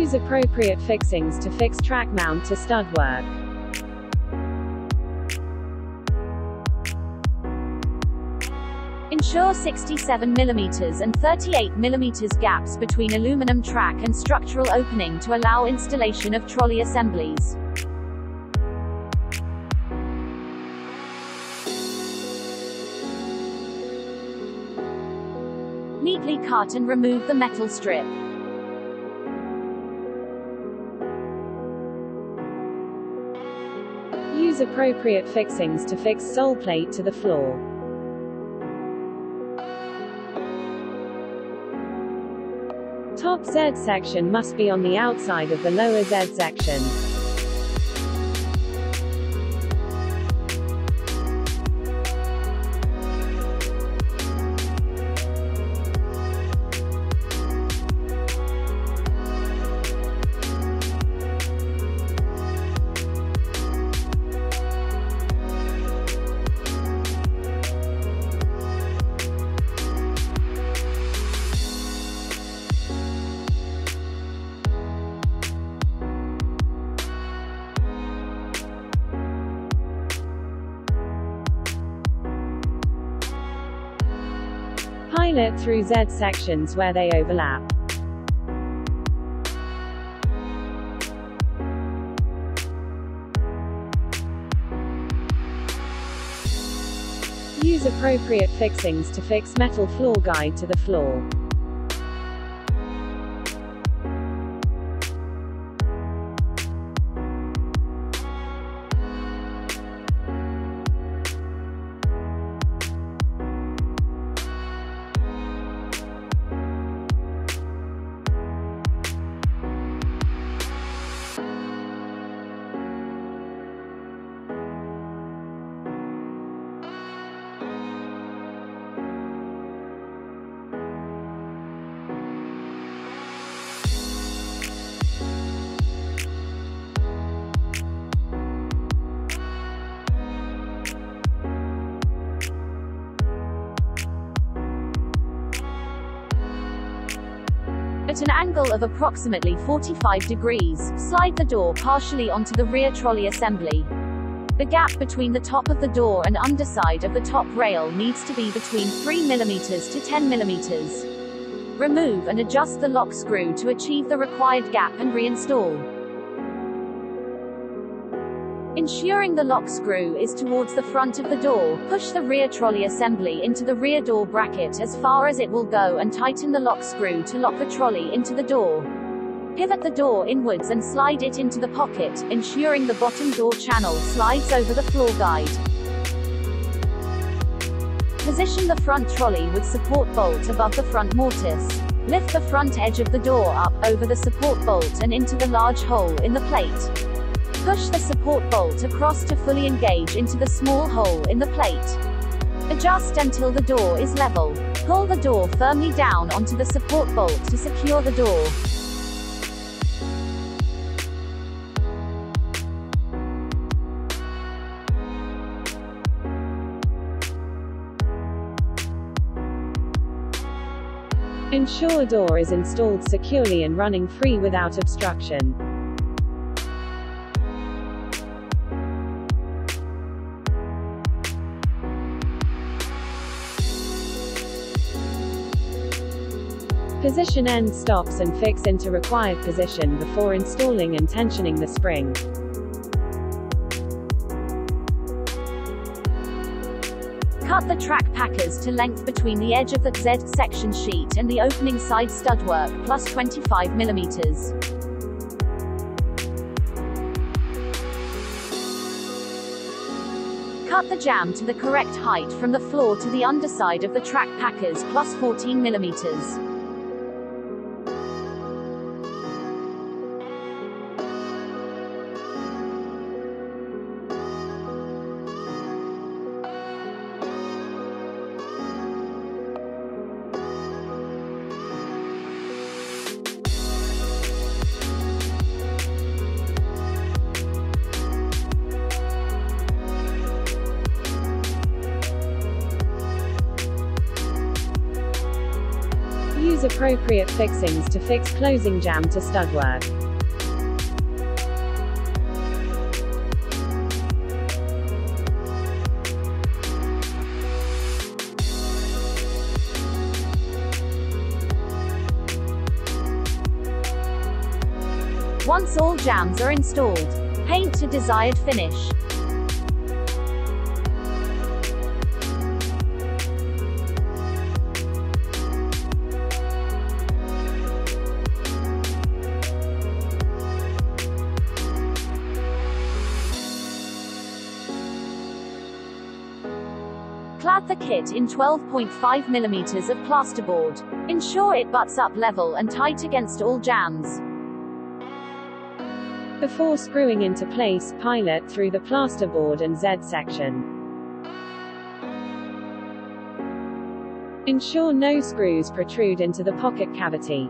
Use appropriate fixings to fix track mount to stud work. Ensure 67 mm and 38 mm gaps between aluminum track and structural opening to allow installation of trolley assemblies. Neatly cut and remove the metal strip. Use appropriate fixings to fix sole plate to the floor. Top Z section must be on the outside of the lower Z section. Pilot through Z sections where they overlap. Use appropriate fixings to fix metal floor guide to the floor. At an angle of approximately 45 degrees, slide the door partially onto the rear trolley assembly. The gap between the top of the door and underside of the top rail needs to be between 3 mm to 10 mm. Remove and adjust the lock screw to achieve the required gap and reinstall. Ensuring the lock screw is towards the front of the door, push the rear trolley assembly into the rear door bracket as far as it will go and tighten the lock screw to lock the trolley into the door. Pivot the door inwards and slide it into the pocket, ensuring the bottom door channel slides over the floor guide. Position the front trolley with support bolt above the front mortise. Lift the front edge of the door up, over the support bolt and into the large hole in the plate. Push the support bolt across to fully engage into the small hole in the plate. Adjust until the door is level. Pull the door firmly down onto the support bolt to secure the door. Ensure door is installed securely and running free without obstruction. Position end stops and fix into required position before installing and tensioning the spring. Cut the track packers to length between the edge of the Z section sheet and the opening side stud work plus 25 millimeters. Cut the jamb to the correct height from the floor to the underside of the track packers plus 14 millimeters. Use appropriate fixings to fix closing jamb to studwork. Once all jambs are installed, paint to desired finish. The kit in 12.5 mm of plasterboard. Ensure it butts up level and tight against all jambs. Before screwing into place, pilot through the plasterboard and Z section. Ensure no screws protrude into the pocket cavity.